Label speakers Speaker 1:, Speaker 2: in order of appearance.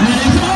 Speaker 1: Beleza?